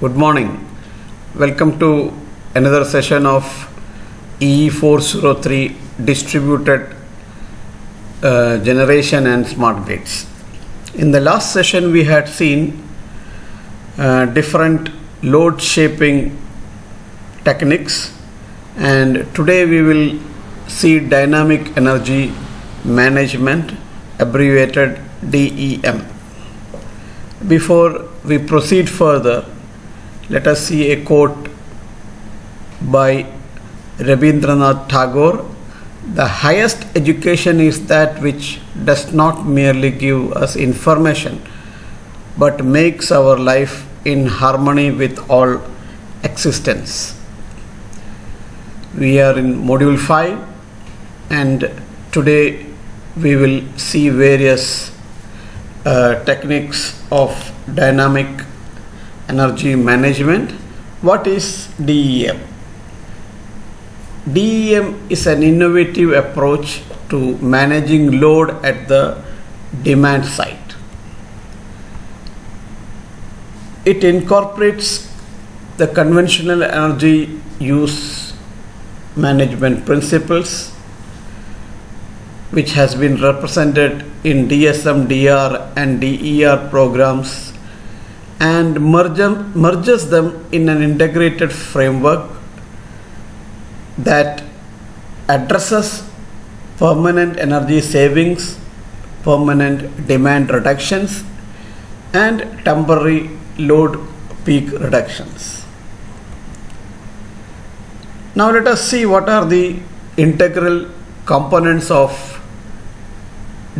Good morning. Welcome to another session of EE403 distributed uh, generation and smart grids. In the last session, we had seen uh, different load shaping techniques, and today we will see dynamic energy management, abbreviated DEM. Before we proceed further, let us see a quote by Rabindranath Tagore The highest education is that which does not merely give us information but makes our life in harmony with all existence. We are in module 5 and today we will see various uh, techniques of dynamic energy management. What is DEM? DEM is an innovative approach to managing load at the demand side. It incorporates the conventional energy use management principles which has been represented in DSM, DR and DER programs and merge, merges them in an integrated framework that addresses permanent energy savings, permanent demand reductions, and temporary load peak reductions. Now, let us see what are the integral components of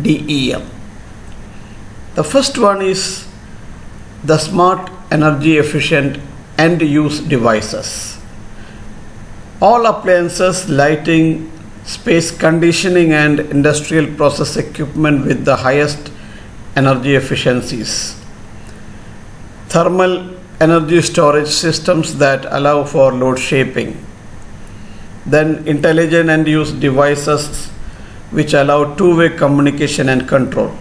DEM. The first one is the smart energy efficient end use devices. All appliances, lighting, space conditioning, and industrial process equipment with the highest energy efficiencies. Thermal energy storage systems that allow for load shaping. Then, intelligent end use devices which allow two way communication and control.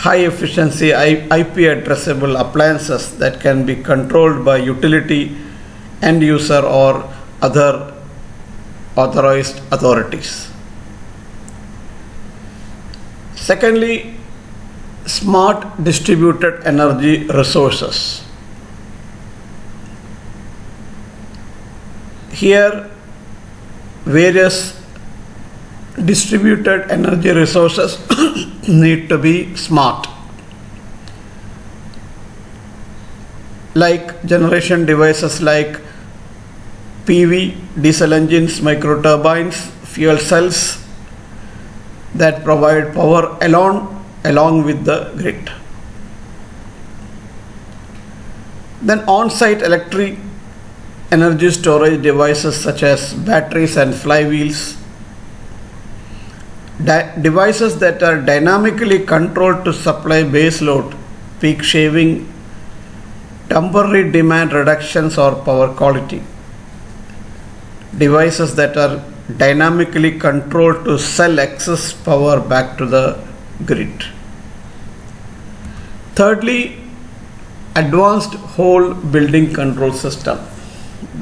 High efficiency IP addressable appliances that can be controlled by utility end user or other authorized authorities. Secondly, smart distributed energy resources. Here, various distributed energy resources need to be smart. Like generation devices like PV, diesel engines, micro turbines, fuel cells that provide power alone along with the grid. Then on site electric energy storage devices such as batteries and flywheels. Devices that are dynamically controlled to supply base load, peak shaving, temporary demand reductions, or power quality devices that are dynamically controlled to sell excess power back to the grid. Thirdly, advanced whole building control system.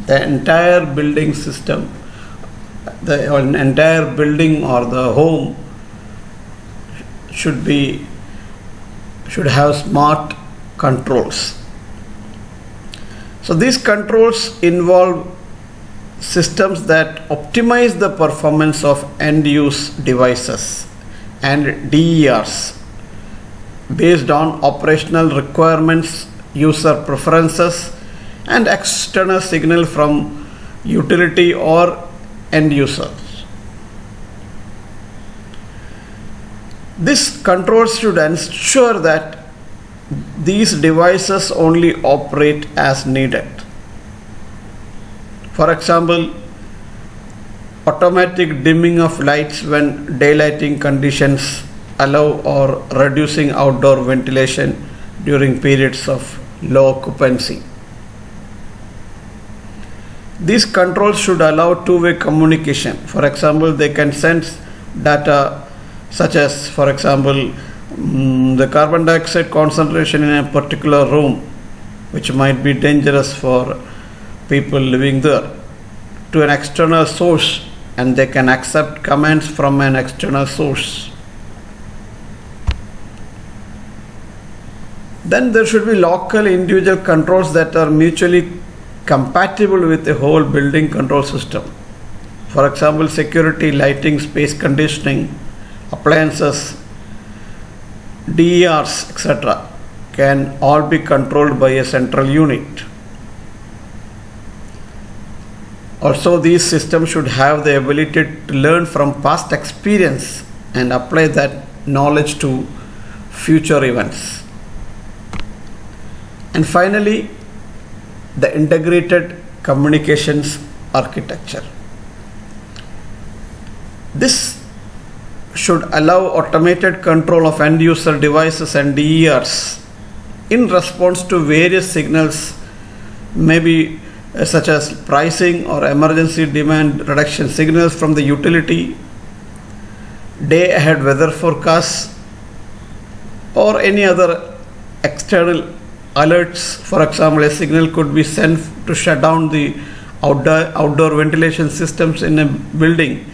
The entire building system, the entire building or the home should be should have smart controls. So these controls involve systems that optimize the performance of end use devices and DERs based on operational requirements, user preferences, and external signal from utility or end users. This control should ensure that these devices only operate as needed. For example, automatic dimming of lights when daylighting conditions allow or reducing outdoor ventilation during periods of low occupancy. These controls should allow two-way communication. For example, they can sense data such as, for example, mm, the carbon dioxide concentration in a particular room which might be dangerous for people living there to an external source and they can accept commands from an external source. Then there should be local individual controls that are mutually compatible with the whole building control system. For example, security, lighting, space conditioning, appliances, DERs, etc., can all be controlled by a central unit. Also, these systems should have the ability to learn from past experience and apply that knowledge to future events. And finally, the integrated communications architecture. This should allow automated control of end user devices and DERs in response to various signals, maybe uh, such as pricing or emergency demand reduction signals from the utility, day ahead weather forecasts, or any other external alerts. For example, a signal could be sent to shut down the outdoor, outdoor ventilation systems in a building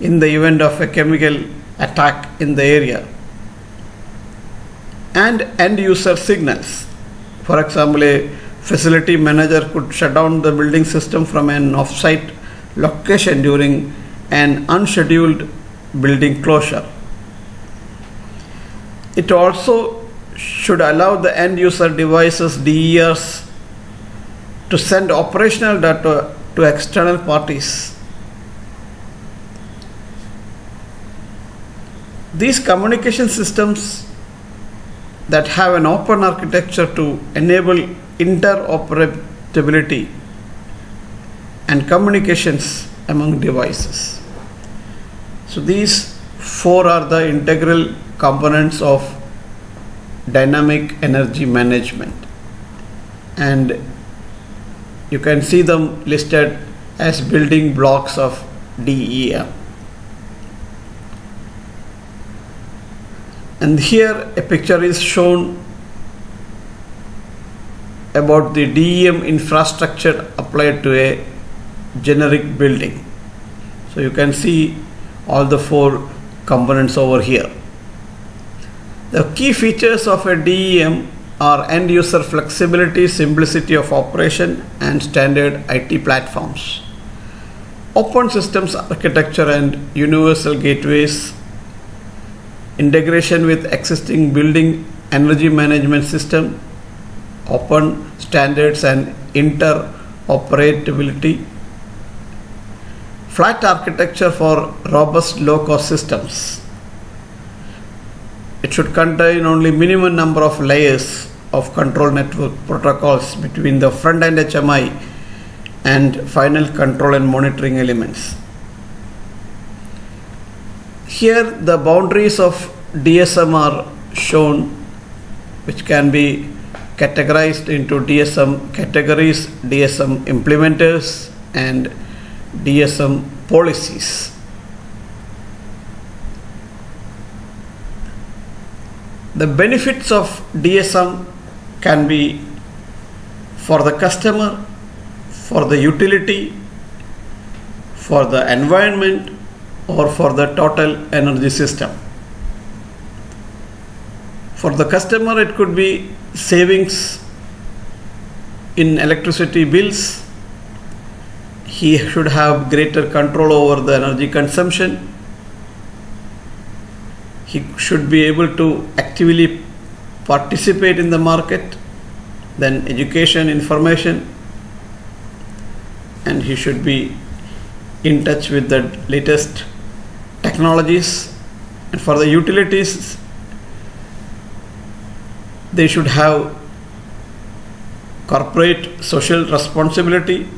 in the event of a chemical attack in the area. And end user signals. For example, a facility manager could shut down the building system from an off-site location during an unscheduled building closure. It also should allow the end user devices DERs to send operational data to external parties. These communication systems that have an open architecture to enable interoperability and communications among devices. So these four are the integral components of dynamic energy management and you can see them listed as building blocks of DEM. And here a picture is shown about the DEM infrastructure applied to a generic building. So you can see all the four components over here. The key features of a DEM are end user flexibility, simplicity of operation, and standard IT platforms. Open systems architecture and universal gateways, integration with existing building energy management system, open standards and interoperability, flat architecture for robust low cost systems. It should contain only minimum number of layers of control network protocols between the front end HMI and final control and monitoring elements. Here the boundaries of DSM are shown which can be categorized into DSM categories, DSM implementers and DSM policies. The benefits of DSM can be for the customer, for the utility, for the environment, or for the total energy system. For the customer, it could be savings in electricity bills. He should have greater control over the energy consumption. Should be able to actively participate in the market, then education, information, and he should be in touch with the latest technologies. And for the utilities, they should have corporate social responsibility,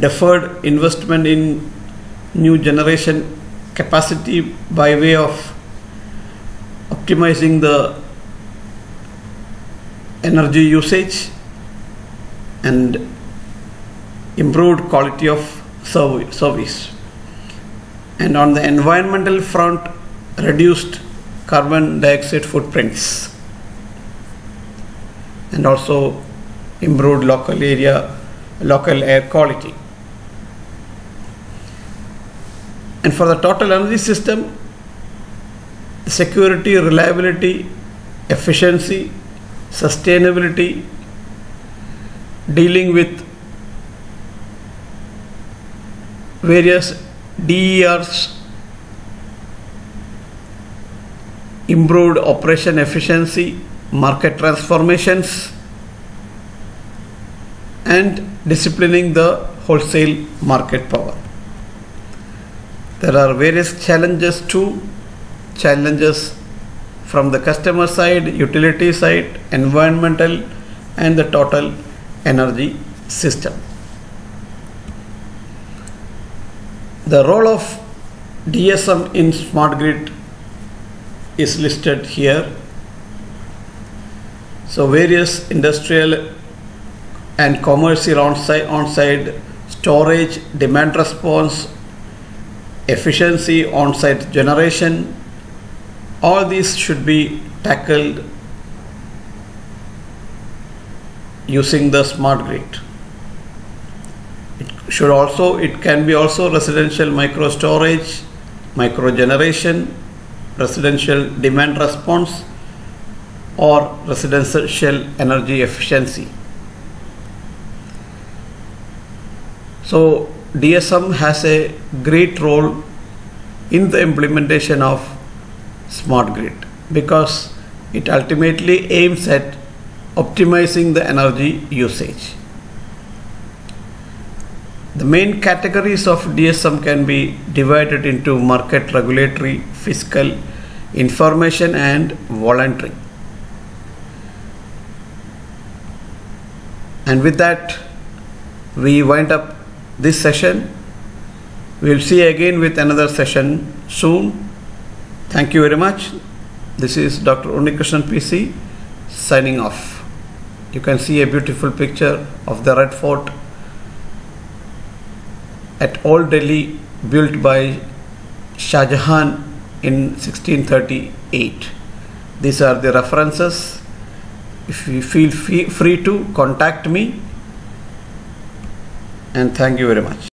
deferred investment in new generation capacity by way of optimizing the energy usage and improved quality of service. And on the environmental front, reduced carbon dioxide footprints. and also improved local area, local air quality. And for the total energy system, security, reliability, efficiency, sustainability, dealing with various DERs, improved operation efficiency, market transformations, and disciplining the wholesale market power. There are various challenges too, challenges from the customer side, utility side, environmental, and the total energy system. The role of DSM in smart grid is listed here. So various industrial and commercial on-site, on-site storage, demand response, efficiency, on-site generation, all these should be tackled using the smart grid. It should also, it can be also residential micro storage, micro generation, residential demand response, or residential energy efficiency. So DSM has a great role in the implementation of smart grid because it ultimately aims at optimizing the energy usage. The main categories of DSM can be divided into market regulatory, fiscal, information and voluntary. And with that, we wind up this session. We'll see again with another session soon. Thank you very much. This is Dr. Unnikrishnan PC signing off. You can see a beautiful picture of the Red Fort at Old Delhi built by Shah Jahan in 1638. These are the references. If you feel free to contact me and thank you very much.